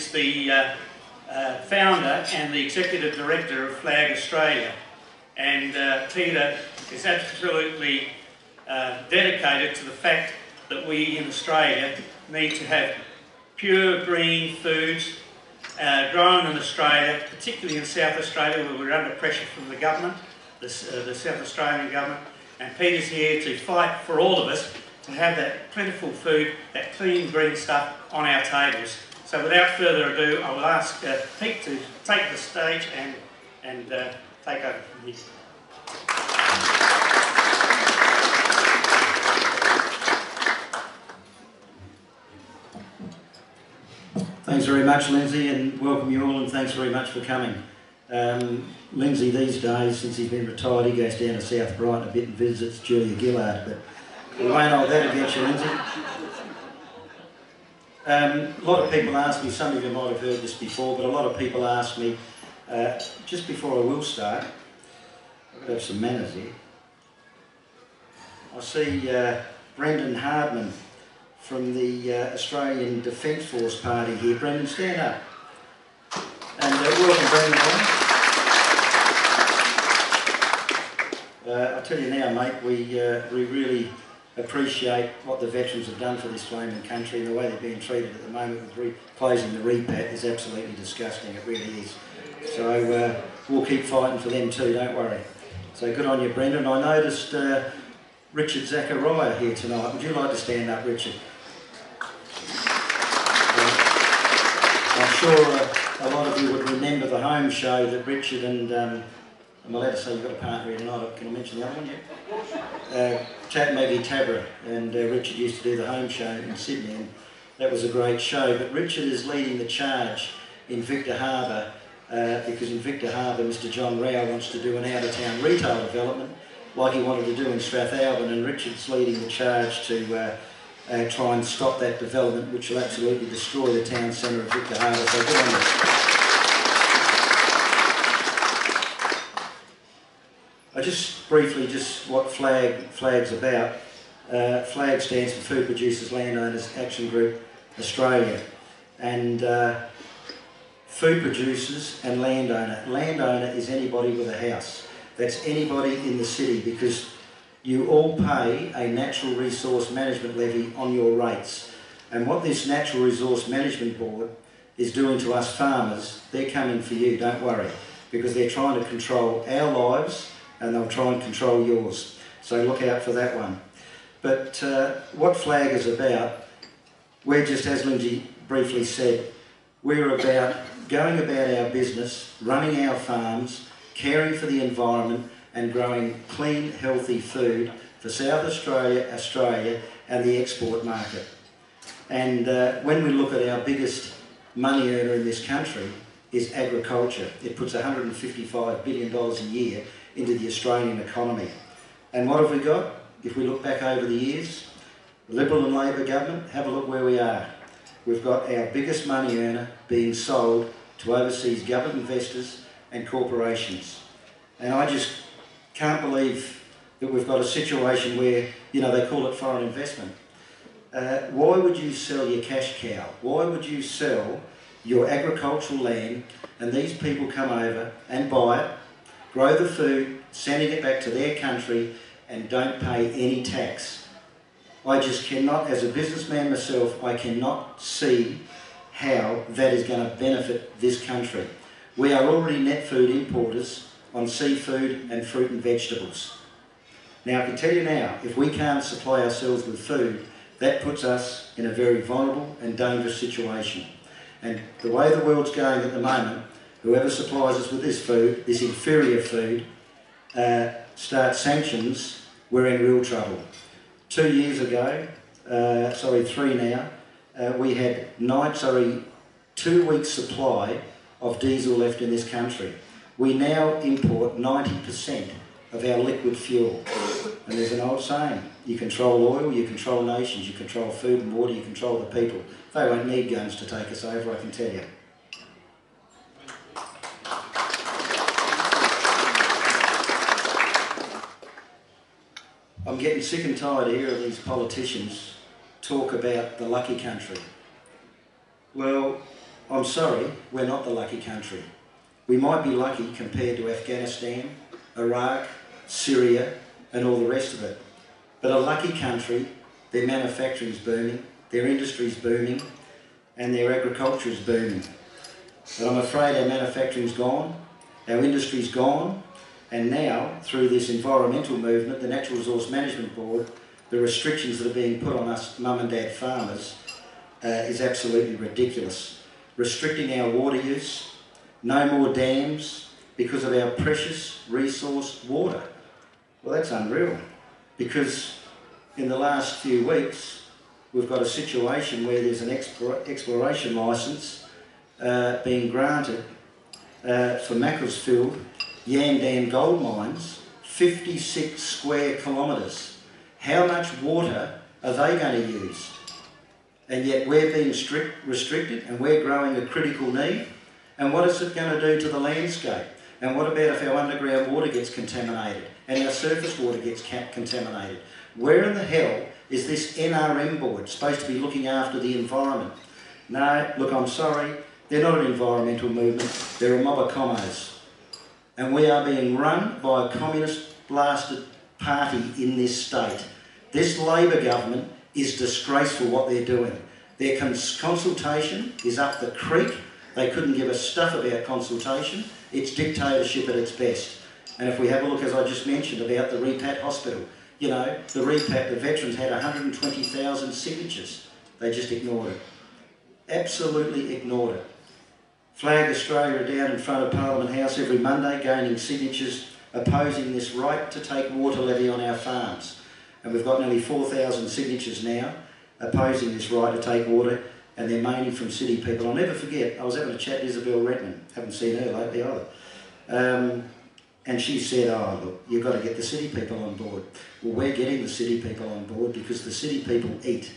is the uh, uh, founder and the executive director of FLAG Australia. And uh, Peter is absolutely uh, dedicated to the fact that we in Australia need to have pure green foods uh, grown in Australia, particularly in South Australia where we're under pressure from the government, the, uh, the South Australian government. And Peter's here to fight for all of us to have that plentiful food, that clean green stuff on our tables. So without further ado, I will ask uh, Pete to take the stage and, and uh, take over from here. Thanks very much, Lindsay, and welcome you all, and thanks very much for coming. Um, Lindsay, these days, since he's been retired, he goes down to South Brighton a bit and visits Julia Gillard, but we won't hold that against you, Lindsay. Um, a lot of people ask me, some of you might have heard this before, but a lot of people ask me, uh, just before I will start, I've got to have some manners here. I see uh, Brendan Hardman from the uh, Australian Defence Force Party here. Brendan, stand up. And uh, welcome, Brendan. Uh, I tell you now, mate, we, uh, we really appreciate what the veterans have done for this flaming country and the way they're being treated at the moment with closing the repat is absolutely disgusting, it really is. So uh, we'll keep fighting for them too, don't worry. So good on you, Brendan. I noticed uh, Richard Zachariah here tonight. Would you like to stand up, Richard? I'm sure uh, a lot of you would remember the home show that Richard and um, I'm allowed to say you've got a partner here tonight. Can I mention the other one yet? Uh, Chat Maggie Tabberer and uh, Richard used to do the home show in Sydney and that was a great show. But Richard is leading the charge in Victor Harbor uh, because in Victor Harbor Mr John Rau wants to do an out-of-town retail development like he wanted to do in Strathalbyn and Richard's leading the charge to uh, uh, try and stop that development which will absolutely destroy the town centre of Victor Harbor. So good on you. I just briefly, just what FLAG FLAG's about. Uh, FLAG stands for Food Producers Landowners Action Group Australia, and uh, food producers and landowner. Landowner is anybody with a house. That's anybody in the city because you all pay a natural resource management levy on your rates. And what this Natural Resource Management Board is doing to us farmers, they're coming for you, don't worry, because they're trying to control our lives and they'll try and control yours. So look out for that one. But uh, what FLAG is about, we're just, as Lindsay briefly said, we're about going about our business, running our farms, caring for the environment and growing clean, healthy food for South Australia, Australia and the export market. And uh, when we look at our biggest money earner in this country is agriculture. It puts $155 billion a year into the Australian economy. And what have we got? If we look back over the years, the Liberal and Labor government, have a look where we are. We've got our biggest money earner being sold to overseas government investors and corporations. And I just can't believe that we've got a situation where, you know, they call it foreign investment. Uh, why would you sell your cash cow? Why would you sell your agricultural land and these people come over and buy it grow the food, sending it back to their country and don't pay any tax. I just cannot, as a businessman myself, I cannot see how that is going to benefit this country. We are already net food importers on seafood and fruit and vegetables. Now I can tell you now, if we can't supply ourselves with food, that puts us in a very vulnerable and dangerous situation. And the way the world's going at the moment, whoever supplies us with this food, this inferior food, uh, start sanctions, we're in real trouble. Two years ago, uh, sorry, three now, uh, we had nine, sorry, two weeks supply of diesel left in this country. We now import 90% of our liquid fuel. And there's an old saying, you control oil, you control nations, you control food and water, you control the people. They won't need guns to take us over, I can tell you. I'm getting sick and tired of hearing these politicians talk about the lucky country. Well, I'm sorry, we're not the lucky country. We might be lucky compared to Afghanistan, Iraq, Syria, and all the rest of it. But a lucky country, their manufacturing's booming, their industry's booming, and their agriculture is booming. But I'm afraid our manufacturing's gone, our industry's gone, and now, through this environmental movement, the Natural Resource Management Board, the restrictions that are being put on us mum and dad farmers uh, is absolutely ridiculous. Restricting our water use, no more dams because of our precious resource water. Well, that's unreal because in the last few weeks we've got a situation where there's an exploration licence uh, being granted uh, for Macclesfield Yandam gold mines, 56 square kilometres. How much water are they going to use? And yet we're being strict, restricted and we're growing a critical need. And what is it going to do to the landscape? And what about if our underground water gets contaminated and our surface water gets contaminated? Where in the hell is this NRM board supposed to be looking after the environment? No, look, I'm sorry, they're not an environmental movement, they're a mob of and we are being run by a communist blasted party in this state. This Labor government is disgraceful what they're doing. Their cons consultation is up the creek. They couldn't give a stuff about consultation. It's dictatorship at its best. And if we have a look, as I just mentioned, about the REPAT hospital, you know, the REPAT, the veterans had 120,000 signatures. They just ignored it. Absolutely ignored it. Flag Australia down in front of Parliament House every Monday gaining signatures opposing this right to take water levy on our farms. And we've got nearly 4,000 signatures now opposing this right to take water and they're mainly from city people. I'll never forget, I was having a chat with Isobel Redmond, haven't seen her lately either. Um, and she said, oh look, you've got to get the city people on board. Well, we're getting the city people on board because the city people eat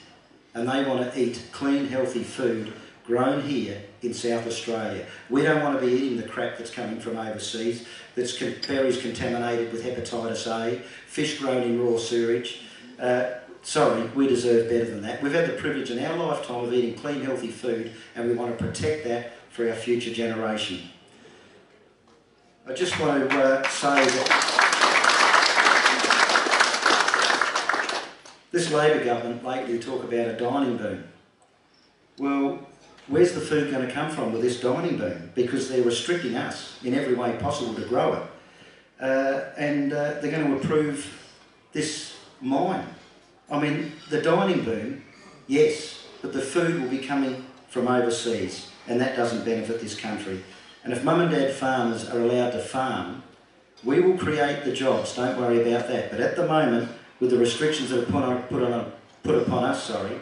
and they want to eat clean, healthy food grown here in South Australia. We don't want to be eating the crap that's coming from overseas, that's berries contaminated with hepatitis A, fish grown in raw sewage. Uh, sorry, we deserve better than that. We've had the privilege in our lifetime of eating clean, healthy food, and we want to protect that for our future generation. I just want to uh, say that this Labor government lately talk about a dining boom. Well, where's the food going to come from with this dining boom? Because they're restricting us in every way possible to grow it. Uh, and uh, they're going to approve this mine. I mean, the dining boom, yes, but the food will be coming from overseas, and that doesn't benefit this country. And if mum and dad farmers are allowed to farm, we will create the jobs, don't worry about that. But at the moment, with the restrictions that are put, on, put, on, put upon us, sorry,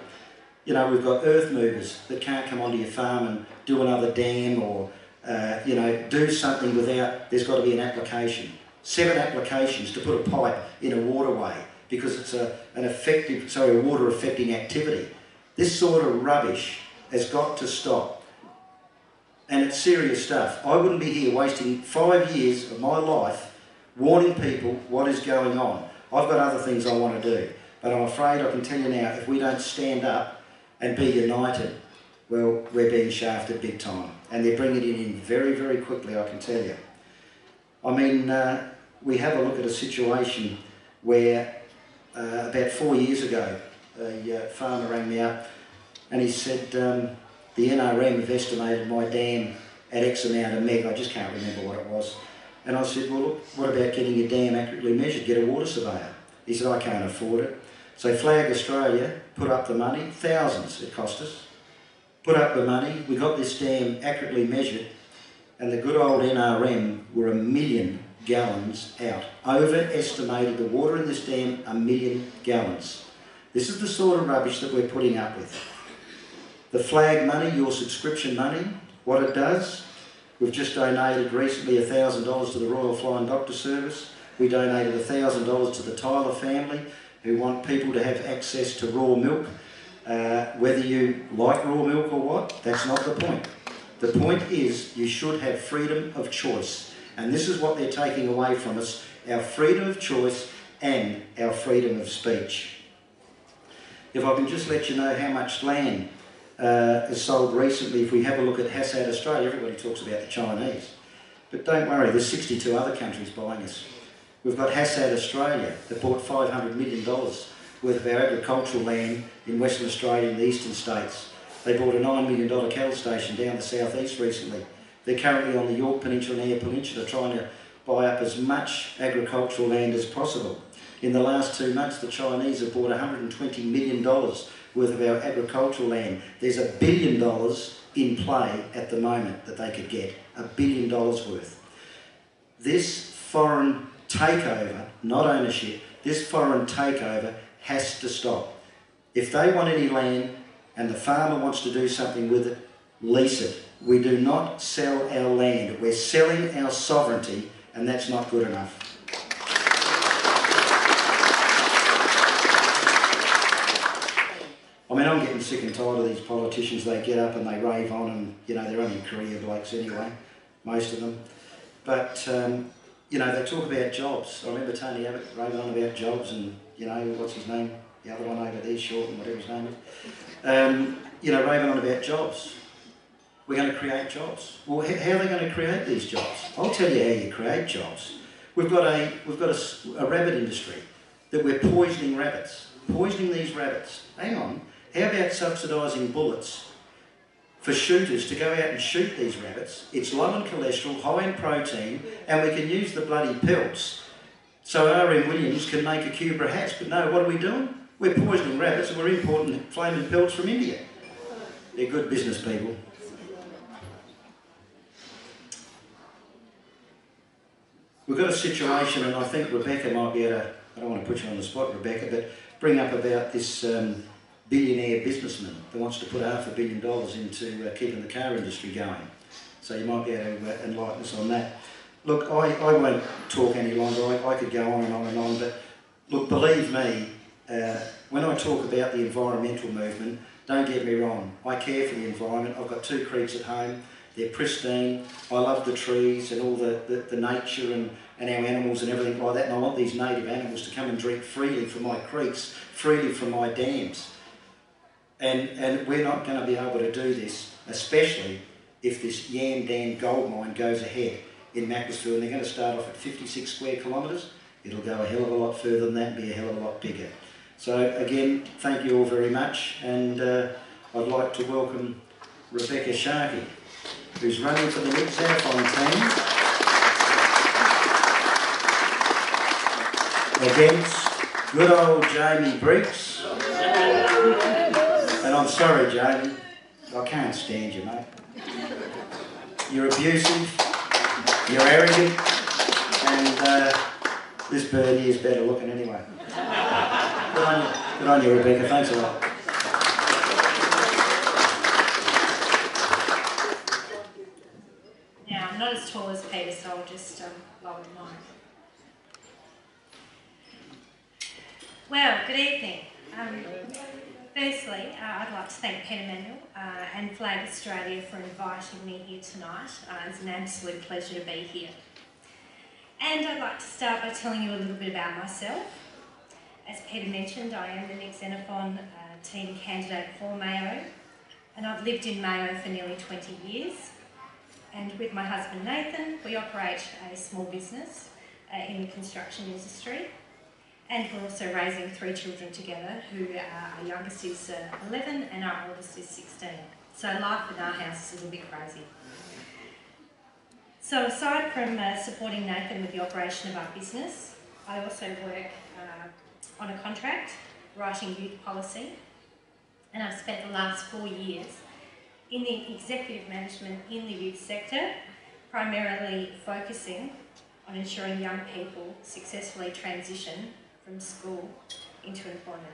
you know, we've got earth movers that can't come onto your farm and do another dam or, uh, you know, do something without, there's got to be an application. Seven applications to put a pipe in a waterway because it's a, an effective, sorry, a water affecting activity. This sort of rubbish has got to stop. And it's serious stuff. I wouldn't be here wasting five years of my life warning people what is going on. I've got other things I want to do. But I'm afraid I can tell you now, if we don't stand up and be united, well, we're being shafted big time. And they're bringing it in very, very quickly, I can tell you. I mean, uh, we have a look at a situation where uh, about four years ago, a uh, farmer rang me up and he said, um, the NRM have estimated my dam at X amount of meg, I just can't remember what it was. And I said, well, look, what about getting your dam accurately measured? Get a water surveyor. He said, I can't afford it. So Flag Australia put up the money, thousands it cost us, put up the money, we got this dam accurately measured, and the good old NRM were a million gallons out. Overestimated the water in this dam a million gallons. This is the sort of rubbish that we're putting up with. The flag money, your subscription money, what it does, We've just donated recently $1,000 to the Royal Flying Doctor Service. We donated $1,000 to the Tyler family who want people to have access to raw milk. Uh, whether you like raw milk or what, that's not the point. The point is you should have freedom of choice. And this is what they're taking away from us, our freedom of choice and our freedom of speech. If I can just let you know how much land uh, is sold recently, if we have a look at Hassad Australia, everybody talks about the Chinese. But don't worry, there's 62 other countries buying us. We've got Hassad Australia that bought $500 million worth of our agricultural land in Western Australia and the eastern states. They bought a $9 million cattle station down the southeast recently. They're currently on the Yorke Peninsula and Eyre Peninsula trying to buy up as much agricultural land as possible. In the last two months, the Chinese have bought $120 million worth of our agricultural land. There's a billion dollars in play at the moment that they could get, a billion dollars worth. This foreign takeover, not ownership, this foreign takeover has to stop. If they want any land and the farmer wants to do something with it, lease it. We do not sell our land. We're selling our sovereignty and that's not good enough. I mean, I'm getting sick and tired of these politicians. They get up and they rave on, and you know they're only career blokes anyway, most of them. But um, you know they talk about jobs. I remember Tony Abbott raving on about jobs, and you know what's his name, the other one over there, short and whatever his name is. Um, you know, raving on about jobs. We're going to create jobs. Well, how are they going to create these jobs? I'll tell you how you create jobs. We've got a we've got a, a rabbit industry that we're poisoning rabbits, poisoning these rabbits. Hang on how about subsidising bullets for shooters to go out and shoot these rabbits? It's low in cholesterol, high in protein, and we can use the bloody pelts so R.M. Williams can make Akubra hats. But no, what are we doing? We're poisoning rabbits and we're importing flaming pelts from India. They're good business people. We've got a situation, and I think Rebekha might be able to, I don't want to put you on the spot, Rebekha, but bring up about this um, billionaire businessman that wants to put half a billion dollars into uh, keeping the car industry going. So you might be able to uh, enlighten us on that. Look, I, I won't talk any longer. I, I could go on and on and on, but look, believe me, uh, when I talk about the environmental movement, don't get me wrong, I care for the environment. I've got two creeks at home. They're pristine. I love the trees and all the, the, the nature and, and our animals and everything like that. And I want these native animals to come and drink freely from my creeks, freely from my dams. And, and we're not going to be able to do this, especially if this Yan Dan gold mine goes ahead in Macclesfield and they're going to start off at 56 square kilometres. It'll go a hell of a lot further than that and be a hell of a lot bigger. So again, thank you all very much and uh, I'd like to welcome Rebekha Sharkie, who's running for the Nick Xenophon team against good old Jamie Briggs. I'm sorry, Jamie. I can't stand you, mate. You're abusive, you're arrogant, and uh, this birdie is better looking anyway. Good on you, Good on you Rebekha. Thanks a lot. Now, I'm not as tall as Peter, so I'll just um, lower mic. Well, good evening. Um, Firstly, uh, I'd like to thank Peter Manuel uh, and Flag Australia for inviting me here tonight. Uh, it's an absolute pleasure to be here. And I'd like to start by telling you a little bit about myself. As Peter mentioned, I am the Nick Xenophon uh, team candidate for Mayo, and I've lived in Mayo for nearly 20 years. And with my husband Nathan, we operate a small business uh, in the construction industry. And we're also raising three children together, who are, our youngest is uh, 11 and our oldest is 16. So life in our house is a little bit crazy. So aside from uh, supporting Nathan with the operation of our business, I also work uh, on a contract, writing youth policy, and I've spent the last four years in the executive management in the youth sector, primarily focusing on ensuring young people successfully transition from school into employment.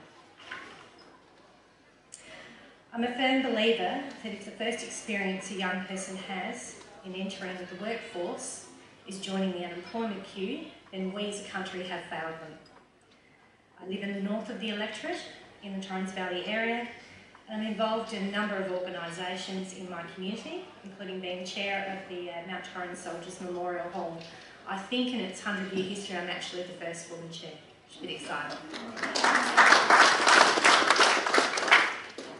I'm a firm believer that if the first experience a young person has in entering the workforce is joining the unemployment queue, then we as a country have failed them. I live in the north of the electorate, in the Torrens Valley area, and I'm involved in a number of organisations in my community, including being chair of the uh, Mount Torrens Soldiers Memorial Hall. I think in its 100 year history I'm actually the first woman chair. Be exciting.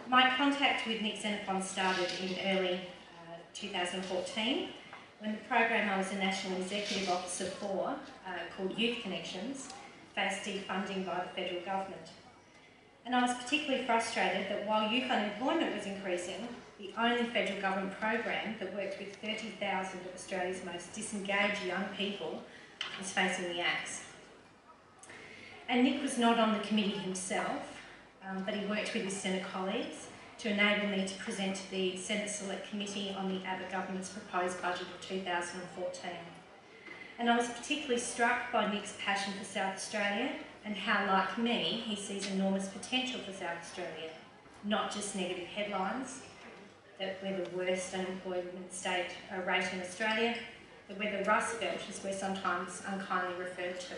My contact with Nick Xenophon started in early uh, 2014 when the program I was a National Executive Officer for, uh, called Youth Connections, faced defunding by the federal government. And I was particularly frustrated that while youth unemployment was increasing, the only federal government program that worked with 30,000 of Australia's most disengaged young people was facing the axe. And Nick was not on the committee himself, um, but he worked with his Senate colleagues to enable me to present to the Senate Select Committee on the Abbott government's proposed budget for 2014. And I was particularly struck by Nick's passion for South Australia and how, like me, he sees enormous potential for South Australia, not just negative headlines, that we're the worst unemployment state uh, rate in Australia, but we're the Rust Belt, as we're sometimes unkindly referred to.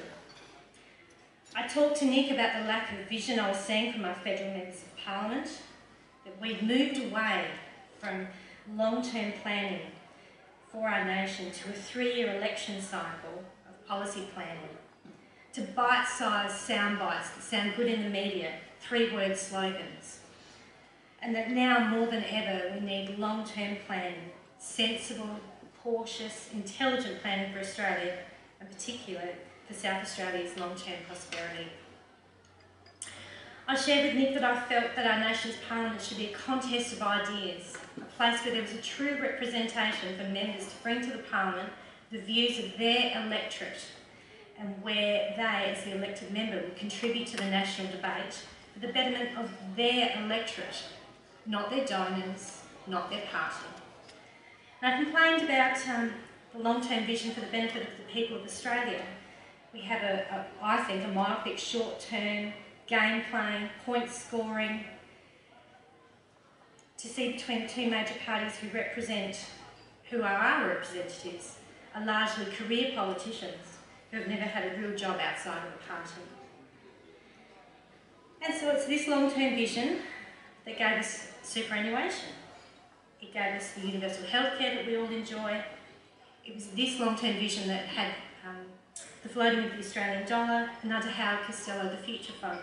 I talked to Nick about the lack of vision I was seeing from our federal members of parliament, that we'd moved away from long-term planning for our nation to a three-year election cycle of policy planning, to bite-sized sound bites that sound good in the media, three-word slogans, and that now more than ever we need long-term planning, sensible, cautious, intelligent planning for Australia, and particular for South Australia's long-term prosperity. I shared with Nick that I felt that our nation's parliament should be a contest of ideas, a place where there was a true representation for members to bring to the parliament the views of their electorate and where they, as the elected member, would contribute to the national debate for the betterment of their electorate, not their donors, not their party. And I complained about um, the long-term vision for the benefit of the people of Australia. We have, a, a I think, a myopic short-term game playing, point scoring, to see between two major parties who represent, who are our representatives, are largely career politicians who have never had a real job outside of the party. And so it's this long-term vision that gave us superannuation. It gave us the universal healthcare that we all enjoy. It was this long-term vision that had um, the floating of the Australian dollar, and under Howard Costello, the Future Fund.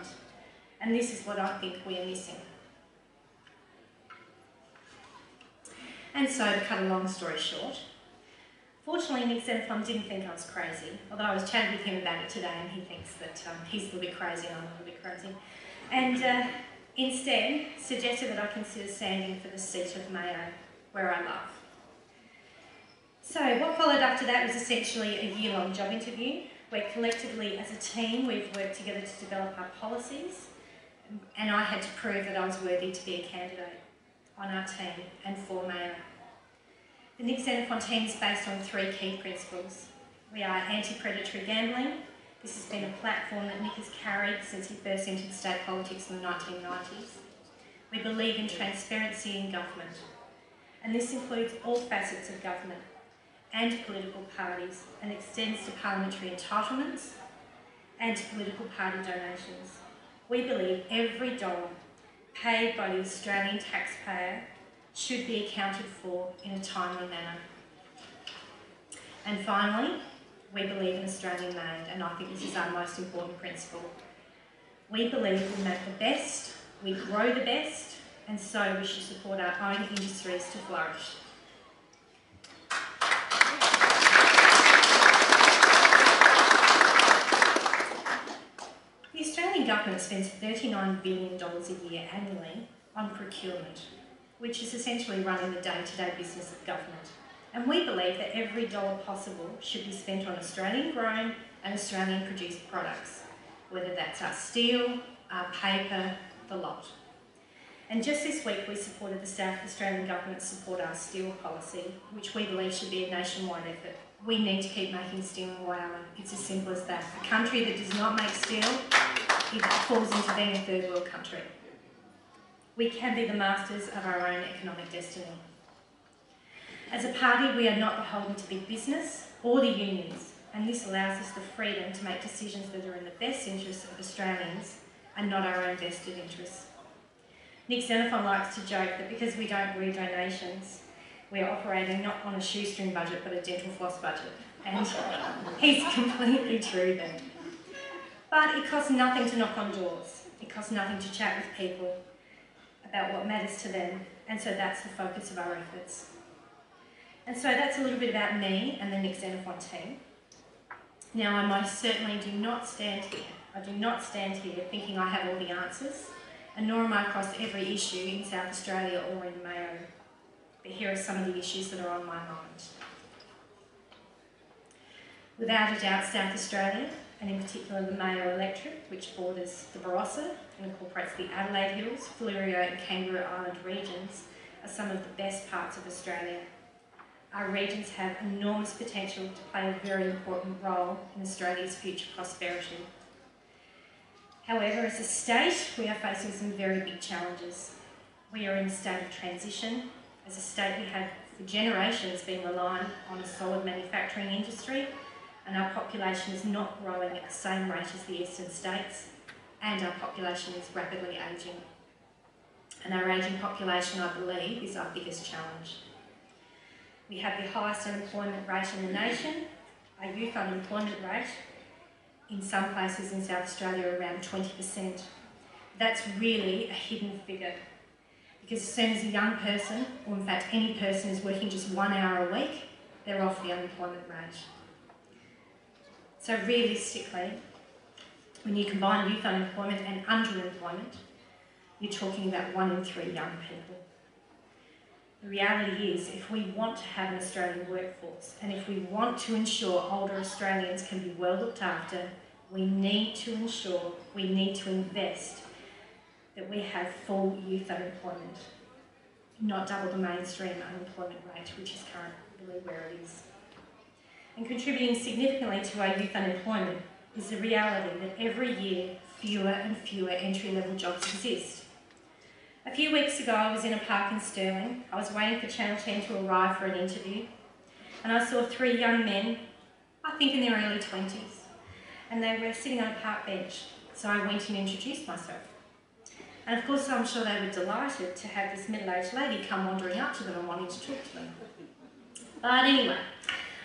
And this is what I think we are missing. And so, to cut a long story short, fortunately Nick Xenophon didn't think I was crazy, although I was chatting with him about it today and he thinks that um, he's a little bit crazy and I'm a little bit crazy. And uh, instead suggested that I consider standing for the seat of Mayo, where I love. So what followed after that was essentially a year-long job interview where collectively as a team we've worked together to develop our policies and I had to prove that I was worthy to be a candidate on our team and for Mayo. The Nick Xenophon team is based on three key principles. We are anti-predatory gambling. This has been a platform that Nick has carried since he first entered state politics in the 1990s. We believe in transparency in government, and this includes all facets of government, and political parties and extends to parliamentary entitlements and to political party donations. We believe every dollar paid by the Australian taxpayer should be accounted for in a timely manner. And finally, we believe in Australian made, and I think this is our most important principle. We believe we make the best, we grow the best, and so we should support our own industries to flourish. Government spends $39 billion a year annually on procurement, which is essentially running the day-to-day -day business of government. And we believe that every dollar possible should be spent on Australian-grown and Australian-produced products, whether that's our steel, our paper, the lot. And just this week we supported the South Australian Government Support Our Steel policy, which we believe should be a nationwide effort. We need to keep making steel in Whyalla. It's as simple as that. A country that does not make steel it falls into being a third world country. We can be the masters of our own economic destiny. As a party, we are not beholden to big business or the unions, and this allows us the freedom to make decisions that are in the best interests of Australians and not our own vested interests. Nick Xenophon likes to joke that because we don't agree donations, we're operating not on a shoestring budget but a dental floss budget. And he's completely true there. But it costs nothing to knock on doors. It costs nothing to chat with people about what matters to them. And so that's the focus of our efforts. And so that's a little bit about me and the Nick Xenophon team. Now, I most certainly do not stand here. I do not stand here thinking I have all the answers, and nor am I across every issue in South Australia or in Mayo. But here are some of the issues that are on my mind. Without a doubt, South Australia, and in particular the Mayo electorate, which borders the Barossa and incorporates the Adelaide Hills, Fleurieu and Kangaroo Island regions, are some of the best parts of Australia. Our regions have enormous potential to play a very important role in Australia's future prosperity. However, as a state, we are facing some very big challenges. We are in a state of transition. As a state, we have for generations been reliant on a solid manufacturing industry and our population is not growing at the same rate as the eastern states, and our population is rapidly ageing. And our ageing population, I believe, is our biggest challenge. We have the highest unemployment rate in the nation. Our youth unemployment rate in some places in South Australia around 20%. That's really a hidden figure because as soon as a young person, or in fact any person, is working just one hour a week, they're off the unemployment rate. So realistically, when you combine youth unemployment and underemployment, you're talking about one in three young people. The reality is, if we want to have an Australian workforce and if we want to ensure older Australians can be well looked after, we need to ensure, we need to invest that we have full youth unemployment, not double the mainstream unemployment rate, which is currently where it is and contributing significantly to our youth unemployment is the reality that every year fewer and fewer entry-level jobs exist. A few weeks ago I was in a park in Stirling. I was waiting for Channel 10 to arrive for an interview and I saw three young men, I think in their early 20s, and they were sitting on a park bench. So I went and introduced myself. And of course I'm sure they were delighted to have this middle-aged lady come wandering up to them and wanting to talk to them. But anyway,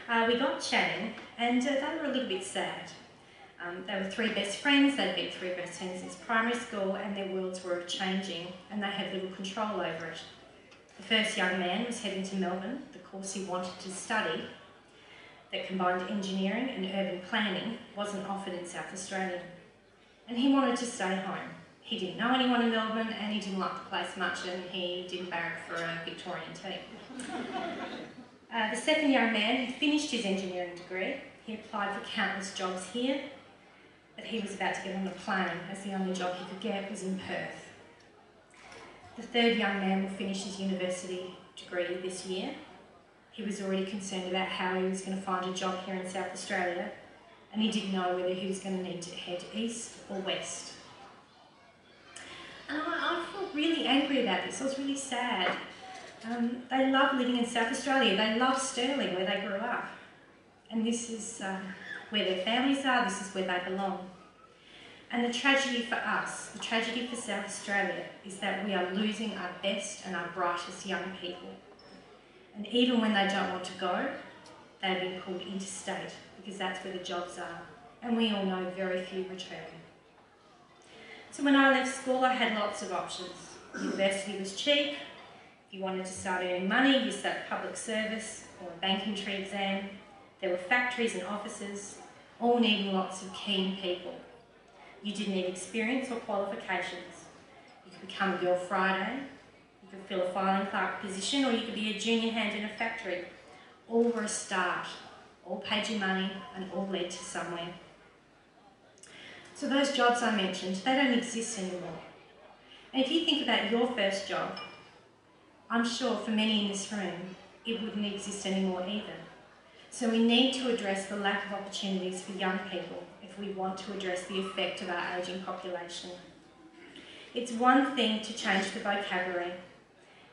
uh, we got chatting and uh, they were a little bit sad. Um, they were three best friends, they'd been three best friends since primary school and their worlds were changing and they had little control over it. The first young man was heading to Melbourne, the course he wanted to study, that combined engineering and urban planning, wasn't offered in South Australia. And he wanted to stay home. He didn't know anyone in Melbourne and he didn't like the place much and he didn't barrack for a Victorian team. Uh, the second young man had finished his engineering degree. He applied for countless jobs here, but he was about to get on a plane as the only job he could get was in Perth. The third young man will finish his university degree this year. He was already concerned about how he was going to find a job here in South Australia, and he didn't know whether he was going to need to head east or west. And I, I felt really angry about this. I was really sad um, they love living in South Australia. They love Stirling, where they grew up. And this is um, where their families are, this is where they belong. And the tragedy for us, the tragedy for South Australia, is that we are losing our best and our brightest young people. And even when they don't want to go, they're being pulled interstate because that's where the jobs are. And we all know very few return. So when I left school, I had lots of options. University was cheap, you wanted to start earning money, you studied public service or a banking tree exam. There were factories and offices, all needing lots of keen people. You didn't need experience or qualifications. You could become a Girl Friday, you could fill a filing clerk position, or you could be a junior hand in a factory. All were a start, all paid you money, and all led to somewhere. So those jobs I mentioned, they don't exist anymore. And if you think about your first job, I'm sure for many in this room, it wouldn't exist anymore either. So we need to address the lack of opportunities for young people if we want to address the effect of our ageing population. It's one thing to change the vocabulary.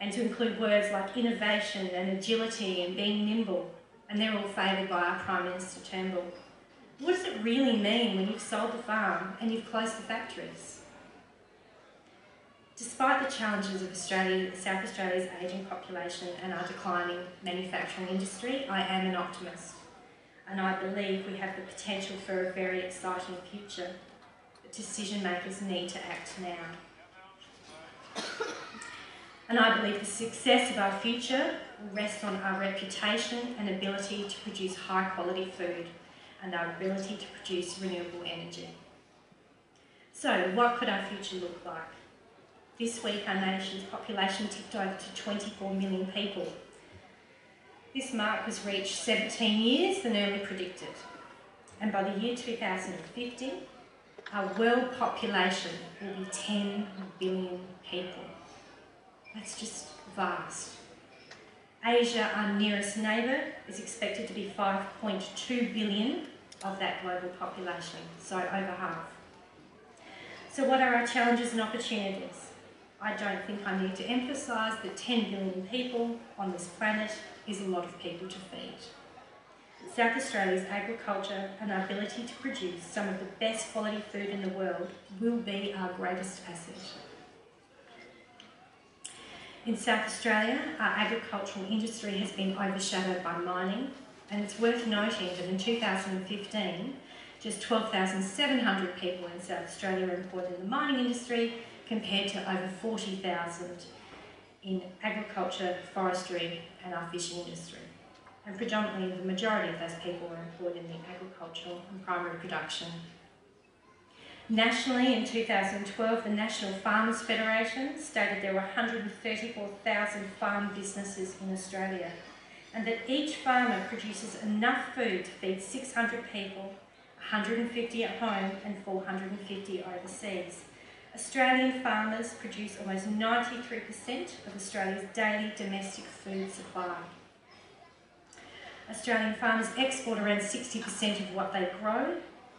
and to include words like innovation and agility and being nimble, and they're all favoured by our Prime Minister Turnbull. What does it really mean when you've sold the farm and you've closed the factories? Despite the challenges of Australia, South Australia's ageing population and our declining manufacturing industry, I am an optimist. And I believe we have the potential for a very exciting future. But decision makers need to act now. And I believe the success of our future will rest on our reputation and ability to produce high quality food and our ability to produce renewable energy. So, what could our future look like? This week, our nation's population ticked over to 24 million people. This mark was reached 17 years than earlier predicted. And by the year 2050, our world population will be 10 billion people. That's just vast. Asia, our nearest neighbour, is expected to be 5.2 billion of that global population, so over half. So, what are our challenges and opportunities? I don't think I need to emphasise that 10 billion people on this planet is a lot of people to feed. South Australia's agriculture and our ability to produce some of the best quality food in the world will be our greatest asset. In South Australia, our agricultural industry has been overshadowed by mining, and it's worth noting that in 2015, just 12,700 people in South Australia employed in the mining industry compared to over 40,000 in agriculture, forestry, and our fishing industry. And predominantly, the majority of those people were employed in the agricultural and primary production. Nationally, in 2012, the National Farmers Federation stated there were 134,000 farm businesses in Australia, and that each farmer produces enough food to feed 600 people, 150 at home, and 450 overseas. Australian farmers produce almost 93% of Australia's daily domestic food supply. Australian farmers export around 60% of what they grow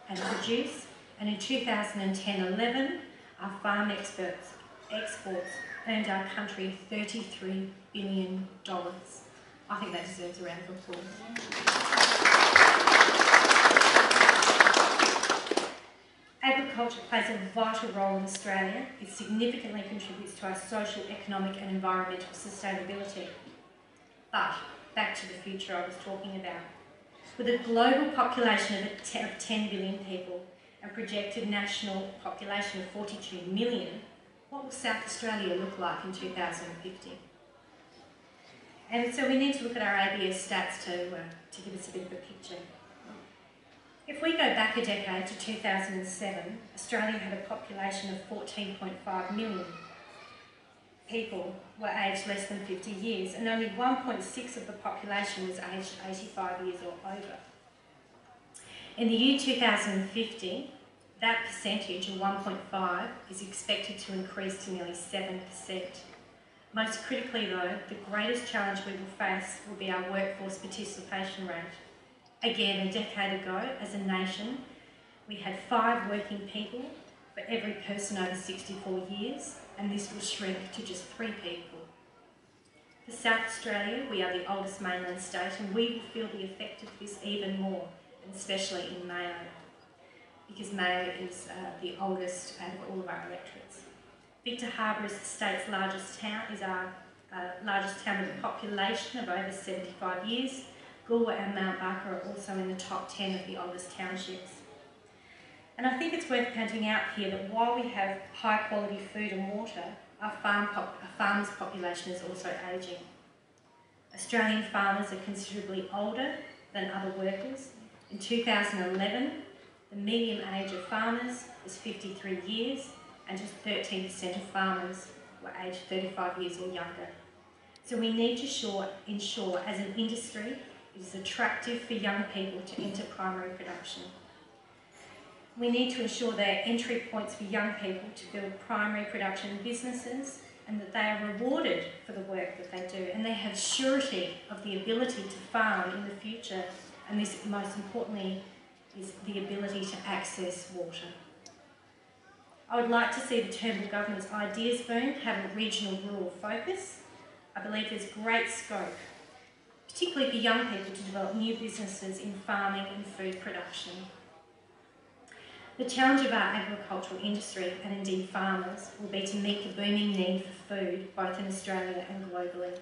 and produce, and in 2010-11, our farm experts, exports earned our country $33 billion. I think that deserves a round of applause. Agriculture plays a vital role in Australia. It significantly contributes to our social, economic and environmental sustainability. But, back to the future I was talking about. With a global population of 10 billion people and projected national population of 42 million, what will South Australia look like in 2050? And so we need to look at our ABS stats to, uh, to give us a bit of a picture. If we go back a decade to 2007, Australia had a population of 14.5 million. People were aged less than 50 years, and only 1.6 of the population was aged 85 years or over. In the year 2050, that percentage of 1.5 is expected to increase to nearly 7%. Most critically, though, the greatest challenge we will face will be our workforce participation rate. Again, a decade ago, as a nation, we had five working people for every person over 64 years, and this will shrink to just three people. For South Australia, we are the oldest mainland state, and we will feel the effect of this even more, especially in Mayo, because Mayo is uh, the oldest out of all of our electorates. Victor Harbor is the state's largest town, is our uh, largest town with a population of over 75 years, Goolwa and Mount Barker are also in the top 10 of the oldest townships. And I think it's worth pointing out here that while we have high quality food and water, our, farm pop our farmers' population is also ageing. Australian farmers are considerably older than other workers. In 2011, the median age of farmers was 53 years, and just 13% of farmers were aged 35 years or younger. So we need to ensure, ensure as an industry it is attractive for young people to enter primary production. We need to ensure there are entry points for young people to build primary production businesses and that they are rewarded for the work that they do and they have surety of the ability to farm in the future and this most importantly is the ability to access water. I would like to see the Turnbull Government's ideas boom have a regional rural focus I believe there's great scope, particularly for young people, to develop new businesses in farming and food production. The challenge of our agricultural industry and indeed farmers will be to meet the booming need for food both in Australia and globally.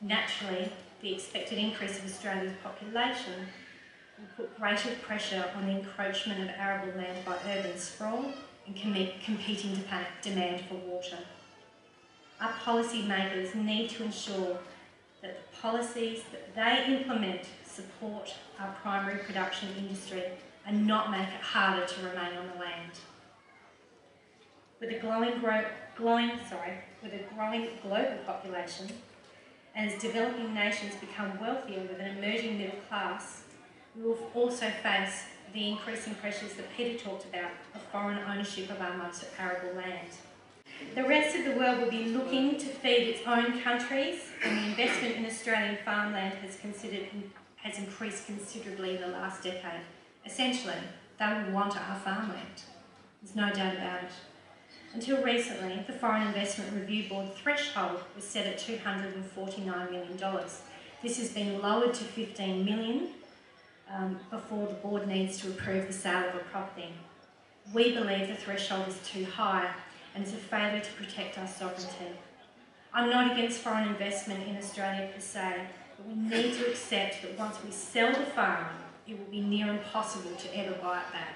Naturally, the expected increase of Australia's population will put greater pressure on the encroachment of arable land by urban sprawl and competing demand for water. Our policymakers need to ensure that the policies that they implement support our primary production industry and not make it harder to remain on the land. With a growing, growing, sorry, with a growing global population, and as developing nations become wealthier with an emerging middle class, we will also face the increasing pressures that Peter talked about of foreign ownership of our most arable land. The rest of the world will be looking to feed its own countries, and the investment in Australian farmland has, considered, has increased considerably in the last decade. Essentially, they will want our farmland. There's no doubt about it. Until recently, the Foreign Investment Review Board threshold was set at $249 million. This has been lowered to 15 million um, before the board needs to approve the sale of a property. We believe the threshold is too high and is a failure to protect our sovereignty. I'm not against foreign investment in Australia per se, but we need to accept that once we sell the farm, it will be near impossible to ever buy it back.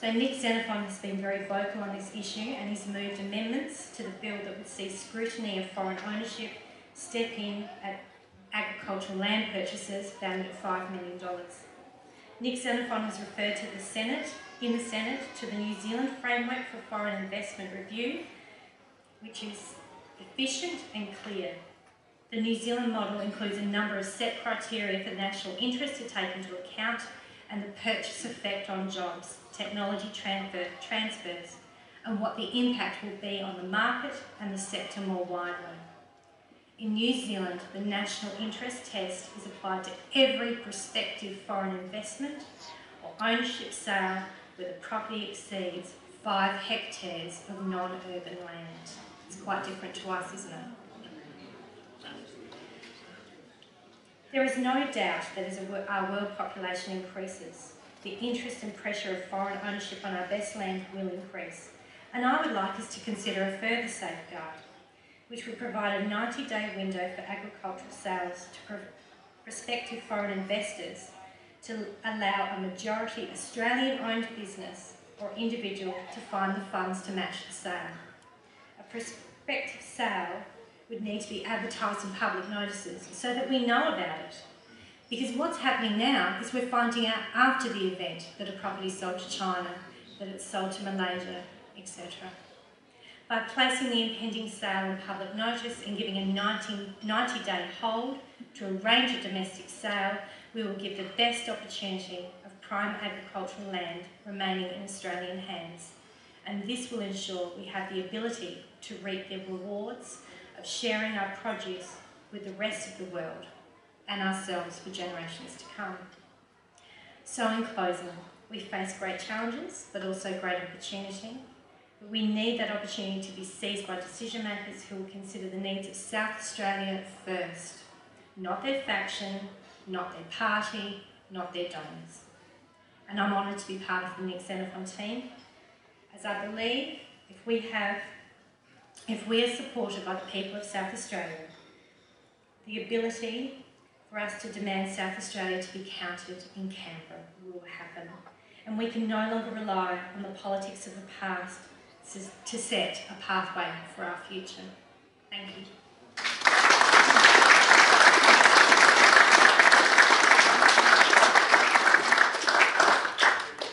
So Nick Xenophon has been very vocal on this issue and he's moved amendments to the bill that would see scrutiny of foreign ownership step in at agricultural land purchases valued at $5 million. Nick Xenophon has referred to the Senate, in the Senate, to the New Zealand Framework for Foreign Investment Review, which is efficient and clear. The New Zealand model includes a number of set criteria for national interest to take into account and the purchase effect on jobs, technology transfer, transfers, and what the impact will be on the market and the sector more widely. In New Zealand, the national interest test is applied to every prospective foreign investment or ownership sale where the property exceeds five hectares of non-urban land. It's quite different to us, isn't it? There is no doubt that as our world population increases, the interest and pressure of foreign ownership on our best land will increase. And I would like us to consider a further safeguard which would provide a 90-day window for agricultural sales to prospective foreign investors to allow a majority Australian-owned business or individual to find the funds to match the sale. A prospective sale would need to be advertised in public notices so that we know about it. Because what's happening now is we're finding out after the event that a property sold to China, that it's sold to Malaysia, etc. By placing the impending sale in public notice and giving a 90, 90 day hold to arrange a domestic sale, we will give the best opportunity of prime agricultural land remaining in Australian hands. And this will ensure we have the ability to reap the rewards of sharing our produce with the rest of the world and ourselves for generations to come. So in closing, we face great challenges, but also great opportunity. We need that opportunity to be seized by decision makers who will consider the needs of South Australia first, not their faction, not their party, not their donors. And I'm honoured to be part of the Nick Xenophon team, as I believe if we have, if we are supported by the people of South Australia, the ability for us to demand South Australia to be counted in Canberra will happen. And we can no longer rely on the politics of the past to set a pathway for our future. Thank you.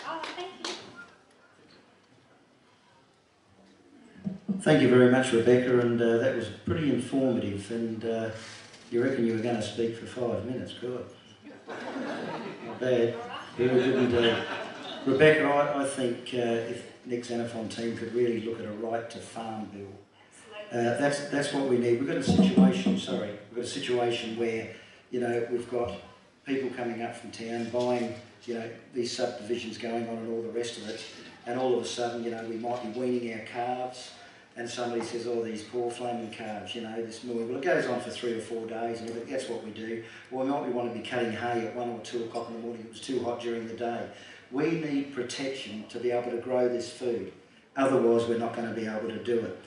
Oh, thank you very much, Rebekha, and uh, that was pretty informative. And uh, you reckon you were going to speak for five minutes? Good. Not bad. uh, Rebekha, I, I think uh, if Nick Xenophon team could really look at a right to farm bill. Uh, that's that's what we need. We've got a situation. Sorry, we've got a situation where you know we've got people coming up from town buying you know these subdivisions going on and all the rest of it, and all of a sudden you know we might be weaning our calves, and somebody says, "Oh, these poor flaming calves," you know this morning. Well, it goes on for three or four days, and that's what we do. Well, we might be want to be cutting hay at one or two o'clock in the morning. It was too hot during the day. We need protection to be able to grow this food. Otherwise, we're not going to be able to do it.